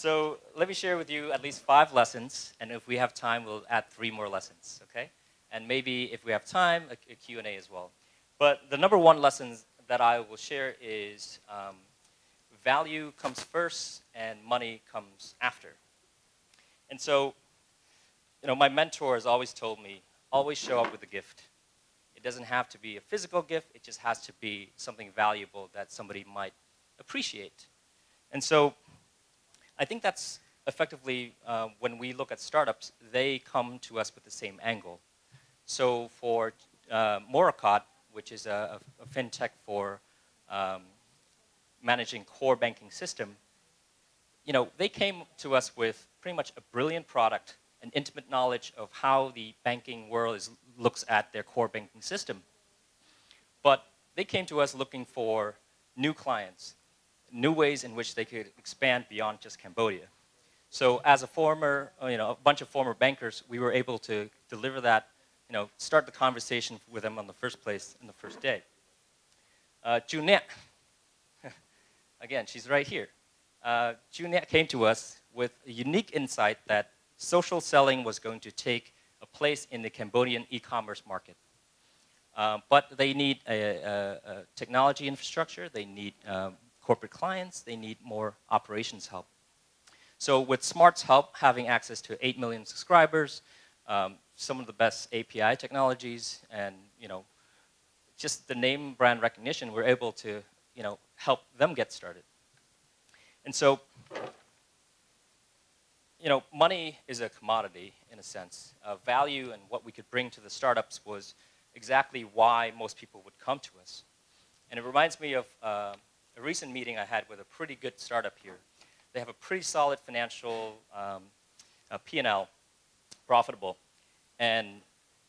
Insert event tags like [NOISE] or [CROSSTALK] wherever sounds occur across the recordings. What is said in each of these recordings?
So let me share with you at least five lessons, and if we have time, we'll add three more lessons, okay? And maybe if we have time, a, a Q&A as well. But the number one lesson that I will share is um, value comes first and money comes after. And so, you know, my mentor has always told me, always show up with a gift. It doesn't have to be a physical gift, it just has to be something valuable that somebody might appreciate. And so I think that's effectively uh, when we look at startups, they come to us with the same angle. So for uh, Morocot, which is a, a fintech for um, managing core banking system, you know, they came to us with pretty much a brilliant product, an intimate knowledge of how the banking world is, looks at their core banking system. But they came to us looking for new clients, new ways in which they could expand beyond just Cambodia. So as a former, you know, a bunch of former bankers, we were able to deliver that, you know, start the conversation with them on the first place in the first day. Uh, Junet, [LAUGHS] again, she's right here. Uh, Junet came to us with a unique insight that social selling was going to take a place in the Cambodian e-commerce market. Uh, but they need a, a, a, technology infrastructure, they need um, corporate clients, they need more operations help. So with Smart's help, having access to 8 million subscribers, um, some of the best API technologies, and you know, just the name brand recognition, we're able to you know, help them get started. And so, you know, money is a commodity in a sense. Uh, value and what we could bring to the startups was exactly why most people would come to us. And it reminds me of uh, a recent meeting I had with a pretty good startup here. They have a pretty solid financial um, uh, P&L, profitable. And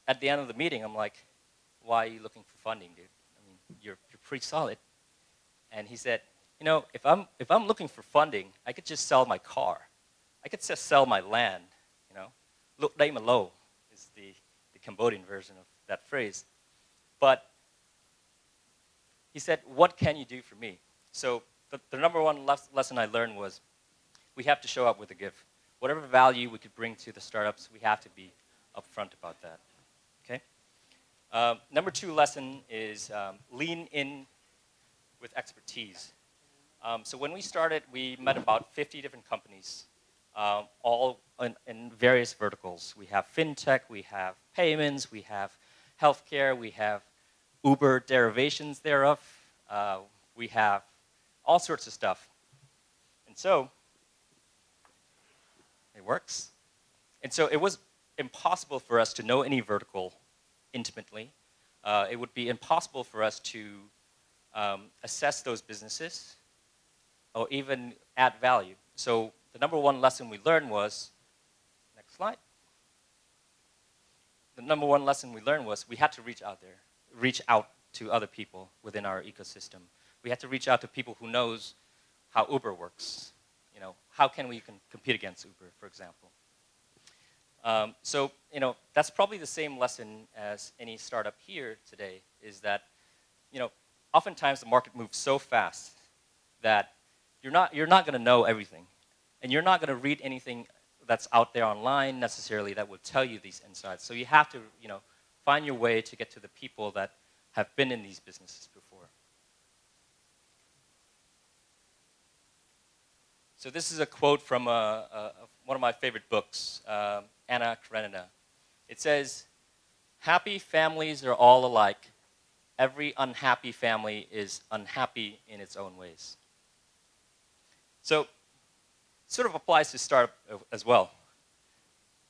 at the end of the meeting, I'm like, why are you looking for funding, dude? I mean, you're, you're pretty solid. And he said, you know, if I'm, if I'm looking for funding, I could just sell my car. I could just sell my land, you know. Look, low is the, the Cambodian version of that phrase. But he said, what can you do for me? So the, the number one lesson I learned was we have to show up with a gift. Whatever value we could bring to the startups, we have to be upfront about that. Okay? Uh, number two lesson is um, lean in with expertise. Um, so when we started, we met about 50 different companies, um, all in, in, various verticals. We have fintech, we have payments, we have healthcare, we have Uber derivations thereof, uh, we have all sorts of stuff. And so, it works. And so it was impossible for us to know any vertical intimately. Uh, it would be impossible for us to um, assess those businesses or even add value. So the number one lesson we learned was, next slide. The number one lesson we learned was we had to reach out there, reach out to other people within our ecosystem. We had to reach out to people who knows how Uber works. You know, how can we compete against Uber, for example? Um, so, you know, that's probably the same lesson as any startup here today, is that, you know, oftentimes the market moves so fast that you're not, you're not going to know everything. And you're not going to read anything that's out there online necessarily that will tell you these insights. So you have to, you know, find your way to get to the people that have been in these businesses before. So this is a quote from a, a, one of my favorite books, uh, Anna Karenina. It says, happy families are all alike. Every unhappy family is unhappy in its own ways. So sort of applies to startup as well.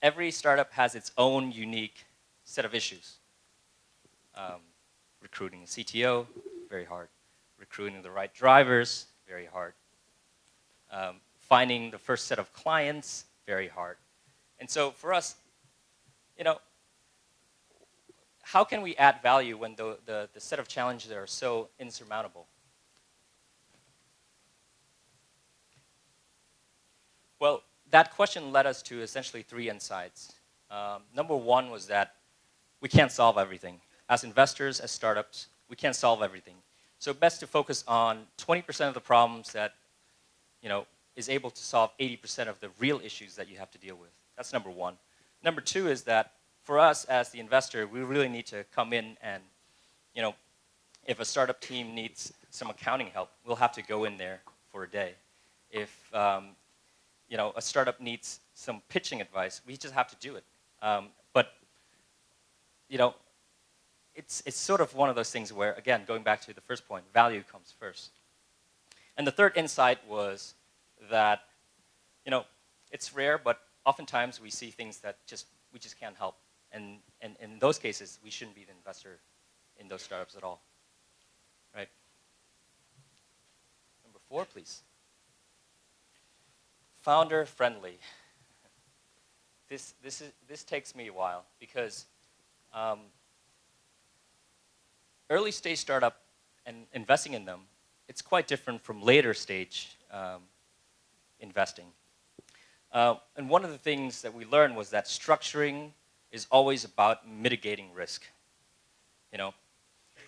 Every startup has its own unique set of issues. Um, recruiting a CTO, very hard. Recruiting the right drivers, very hard. Um, finding the first set of clients, very hard. And so for us, you know, how can we add value when the, the, the set of challenges are so insurmountable? Well, that question led us to essentially three insights. Um, number one was that we can't solve everything. As investors, as startups, we can't solve everything. So best to focus on 20% of the problems that you know, is able to solve 80% of the real issues that you have to deal with. That's number one. Number two is that for us as the investor, we really need to come in and, you know, if a startup team needs some accounting help, we'll have to go in there for a day. If, um, you know, a startup needs some pitching advice, we just have to do it. Um, but, you know, it's, it's sort of one of those things where, again, going back to the first point, value comes first. And the third insight was that, you know, it's rare, but oftentimes we see things that just we just can't help. And, and, and in those cases, we shouldn't be the investor in those startups at all. Right? Number four, please. Founder friendly. This, this, is, this takes me a while because um, early stage startup and investing in them, it's quite different from later stage um, investing. Uh, and one of the things that we learned was that structuring is always about mitigating risk. You know,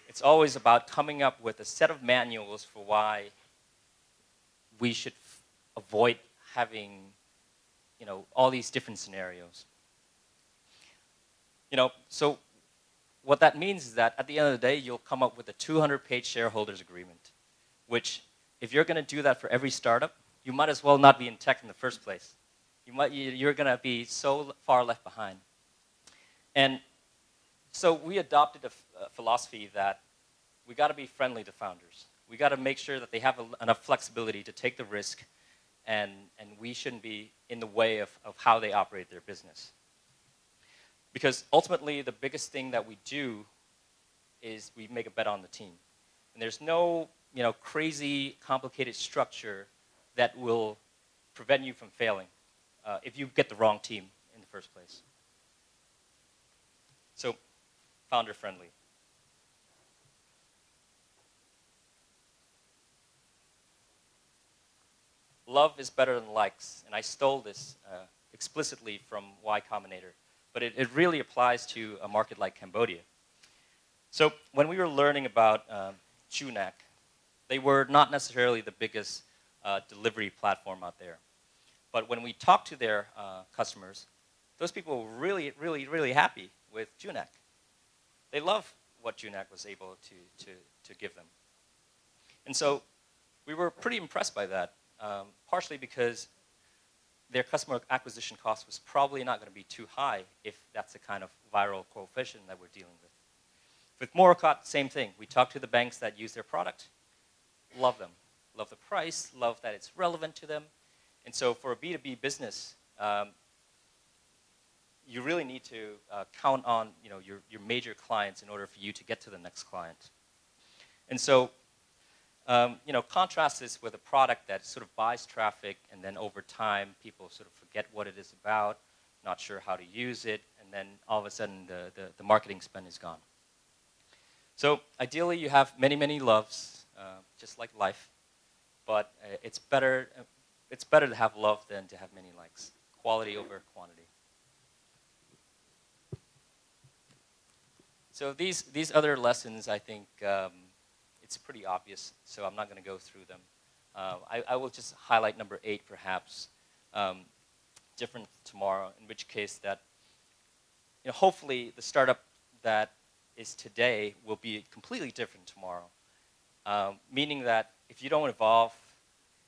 it's always about coming up with a set of manuals for why we should avoid having, you know, all these different scenarios. You know, so what that means is that at the end of the day, you'll come up with a 200-page shareholders agreement, which if you're going to do that for every startup, you might as well not be in tech in the first place. You might, you're going to be so far left behind. And so we adopted a, philosophy that we got to be friendly to founders. We got to make sure that they have a, enough flexibility to take the risk, and, and we shouldn't be in the way of, of how they operate their business. Because ultimately, the biggest thing that we do is we make a bet on the team. And there's no you know, crazy, complicated structure that will prevent you from failing uh, if you get the wrong team in the first place. So, founder friendly. Love is better than likes, and I stole this uh, explicitly from Y Combinator, but it, it, really applies to a market like Cambodia. So when we were learning about um, Chunak, they were not necessarily the biggest uh, delivery platform out there. But when we talked to their uh, customers, those people were really, really, really happy with Junak. They love what Junak was able to, to, to give them. And so we were pretty impressed by that, um, partially because their customer acquisition cost was probably not going to be too high if that's the kind of viral coefficient that we're dealing with. With Morocott, same thing. We talked to the banks that use their product, love them love the price, love that it's relevant to them. And so for a B2B business, um, you really need to uh, count on you know, your, your major clients in order for you to get to the next client. And so um, you know, contrast this with a product that sort of buys traffic and then over time people sort of forget what it is about, not sure how to use it, and then all of a sudden the, the, the marketing spend is gone. So ideally you have many, many loves, just like life but uh, it's better uh, it's better to have love than to have many likes. Quality over quantity. So these these other lessons, I think um, it's pretty obvious. So I'm not going to go through them. Uh, I, I, will just highlight number eight, perhaps. Um, different tomorrow. In which case, that you know, hopefully the startup that is today will be completely different tomorrow. Um, meaning that if you don't evolve,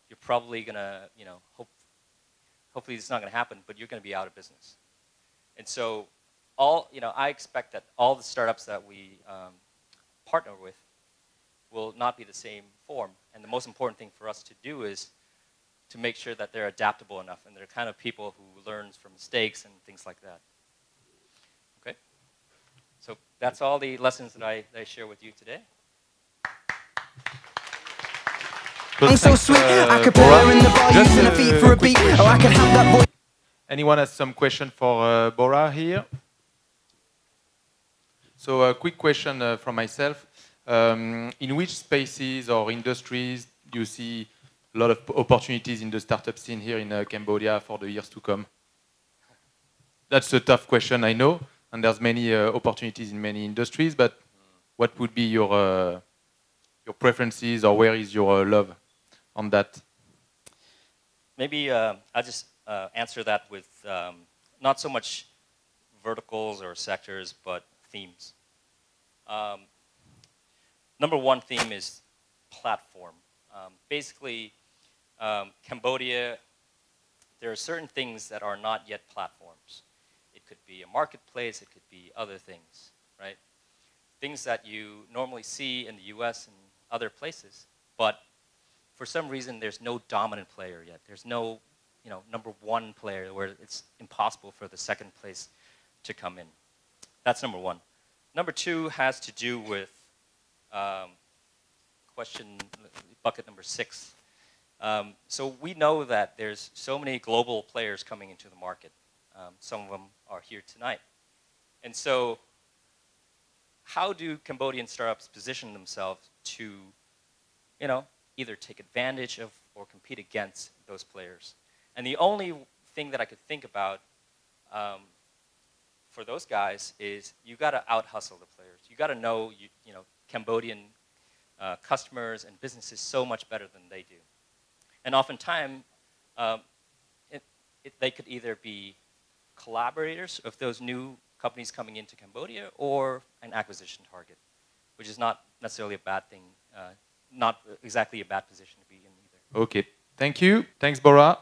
you're probably going to, you know, hope, hopefully it's not going to happen, but you're going to be out of business. And so all, you know, I expect that all the startups that we um, partner with will not be the same form. And the most important thing for us to do is to make sure that they're adaptable enough and they're kind of people who learns from mistakes and things like that. Okay? So that's all the lessons that I, that I share with you today. I'm so sweet, uh, I could her in the bar using her feet for a beat, or I could have that boy. Anyone has some question for uh, Bora here? So a quick question uh, from myself. Um, in which spaces or industries do you see a lot of opportunities in the startup scene here in uh, Cambodia for the years to come? That's a tough question, I know, and there's many uh, opportunities in many industries, but what would be your, uh, your preferences or where is your love? On that? maybe uh, I'll just uh, answer that with um, not so much verticals or sectors, but themes. Um, number one theme is platform. Um, basically, um, Cambodia, there are certain things that are not yet platforms. It could be a marketplace, it could be other things, right? Things that you normally see in the US and other places, but for some reason there's no dominant player yet. There's no you know, number one player where it's impossible for the second place to come in. That's number one. Number two has to do with um, question bucket number six. Um, so we know that there's so many global players coming into the market. Um, some of them are here tonight. And so how do Cambodian startups position themselves to, you know, either take advantage of or compete against those players? And the only thing that I could think about um, for those guys is you got to out hustle the players. You got to know you, you know Cambodian uh, customers and businesses so much better than they do. And oftentimes, um, it, it, they could either be collaborators of those new companies coming into Cambodia or an acquisition target, which is not necessarily a bad thing, uh, not exactly a bad position to be in either. Okay, thank you. Thanks, Bora.